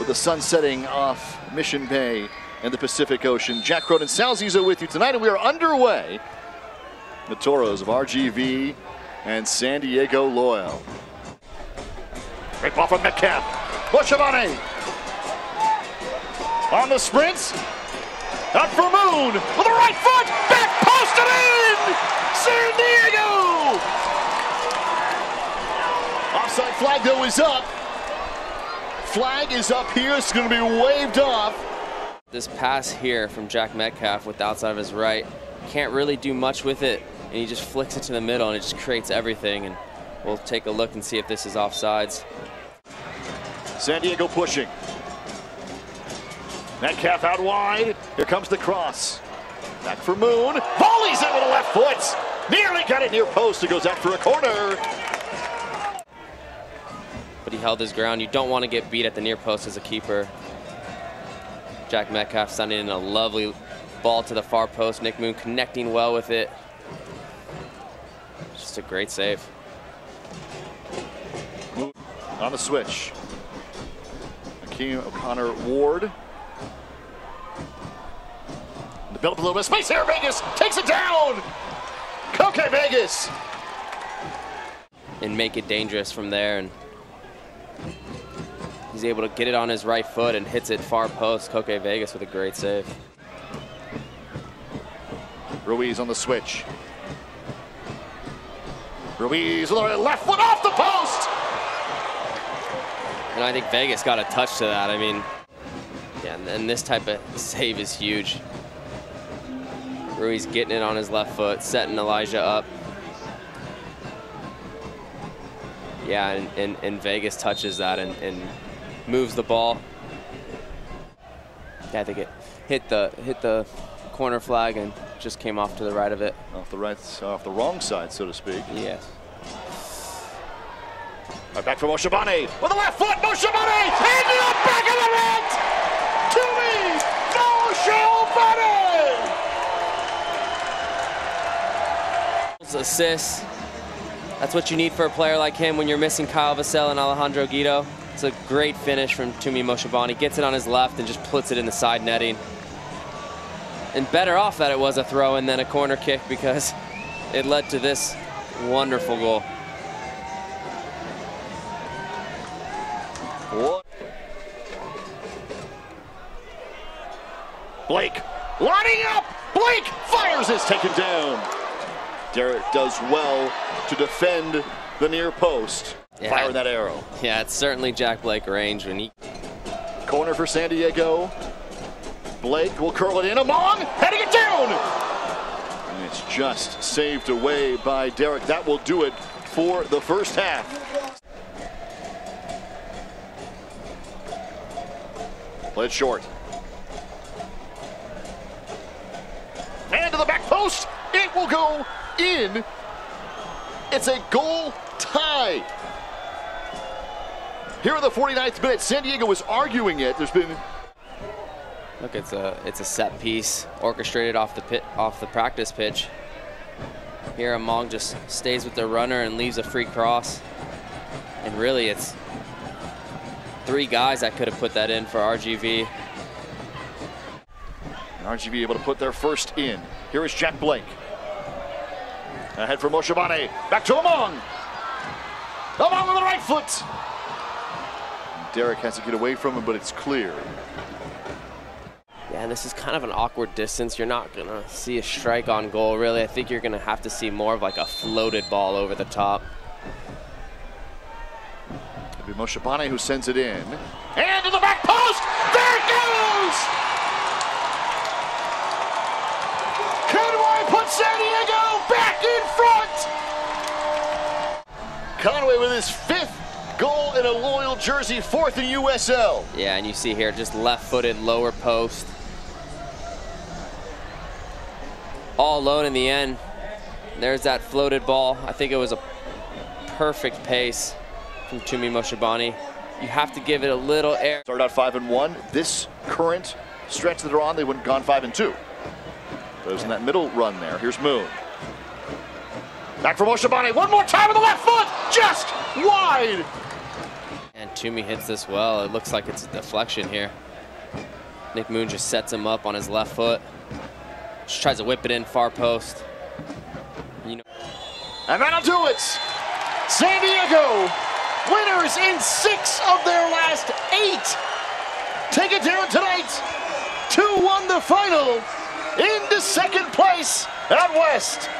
with the sun setting off Mission Bay and the Pacific Ocean. Jack Cronin, Sal Zizzo with you tonight, and we are underway. The Toros of RGV and San Diego Loyal. Great ball from Metcalf. Moshobane on the sprints. Out for Moon with the right foot. Back posted in. San Diego. Offside flag though is up. Flag is up here. It's going to be waved off. This pass here from Jack Metcalf with the outside of his right can't really do much with it, and he just flicks it to the middle, and it just creates everything. And we'll take a look and see if this is offsides. San Diego pushing. Metcalf out wide. Here comes the cross. Back for Moon. Volleys it with a left foot. Nearly got it near post. It goes out for a corner. But he held his ground. You don't want to get beat at the near post as a keeper. Jack Metcalf sending in a lovely ball to the far post. Nick Moon connecting well with it. Just a great save. On the switch. Akeem O'Connor Ward. The build up a little bit of space here. Vegas takes it down. Koke Vegas. And make it dangerous from there. And he's able to get it on his right foot and hits it far post. Koke Vegas with a great save. Ruiz on the switch. Ruiz with a left foot off the post. And I think Vegas got a touch to that. I mean, yeah, and this type of save is huge. Ruiz getting it on his left foot, setting Elijah up. Yeah, and, and, and Vegas touches that and, and moves the ball. Yeah, I think it hit the hit the corner flag and just came off to the right of it. Off the right, off the wrong side, so to speak. Yes. Right back for Moshobane with the left foot. Moshobane into the back of the net. To me, Moshobane. Assists. That's what you need for a player like him when you're missing Kyle Vassell and Alejandro Guido. It's a great finish from Tumi Moshobane. Gets it on his left and just puts it in the side netting. And better off that it was a throw and then a corner kick because it led to this wonderful goal. What? Blake lining up. Blake fires is taken down. Derek does well to defend the near post. Yeah. Fire that arrow. Yeah, it's certainly Jack Blake range when he Corner for San Diego. Blake will curl it in. Among heading it down. And it's just saved away by Derek. That will do it for the first half. Played short. And to the back post. It will go in. It's a goal tie. Here in the 49th minute, San Diego was arguing it. There's been look it's a it's a set piece orchestrated off the pit off the practice pitch. Here Among just stays with the runner and leaves a free cross. And really it's three guys that could have put that in for RGV. And RGV able to put their first in. Here is Jack Blake. Ahead for Moshobane. Back to Among. Among on the right foot. Derek has to get away from him, but it's clear. Yeah, and this is kind of an awkward distance. You're not going to see a strike on goal, really. I think you're going to have to see more of like a floated ball over the top. It'll be Moshobane who sends it in. And to the back post! There it goes! Conway puts San Diego back in front! Conway with his fifth in a loyal jersey, fourth in USL. Yeah, and you see here just left-footed lower post. All alone in the end. There's that floated ball. I think it was a perfect pace from Tumi Moshobane. You have to give it a little air. Started out five and one. This current stretch that they're on, they wouldn't gone five and two. But it was in that middle run there. Here's Moon. Back for Moshobane. One more time with the left foot. Just wide. And Tumi hits this well. It looks like it's a deflection here. Nick Moon just sets him up on his left foot. Just tries to whip it in far post. You know. And that'll do it. San Diego, winners in six of their last eight. Take it down tonight. 2-1 the final into second place at West.